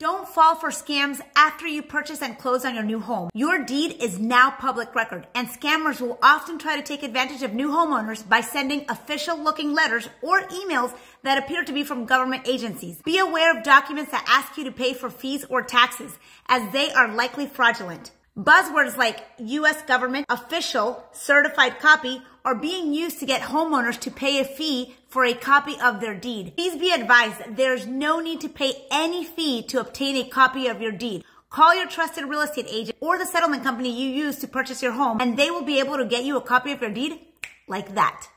Don't fall for scams after you purchase and close on your new home. Your deed is now public record, and scammers will often try to take advantage of new homeowners by sending official looking letters or emails that appear to be from government agencies. Be aware of documents that ask you to pay for fees or taxes, as they are likely fraudulent. Buzzwords like U.S. government, official, certified copy are being used to get homeowners to pay a fee for a copy of their deed. Please be advised there's no need to pay any fee to obtain a copy of your deed. Call your trusted real estate agent or the settlement company you use to purchase your home and they will be able to get you a copy of your deed like that.